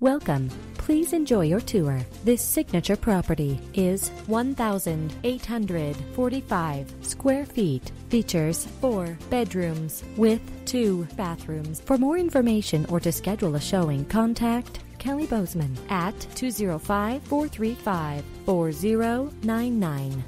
Welcome. Please enjoy your tour. This signature property is 1,845 square feet. Features four bedrooms with two bathrooms. For more information or to schedule a showing, contact Kelly Bozeman at 205 435 4099.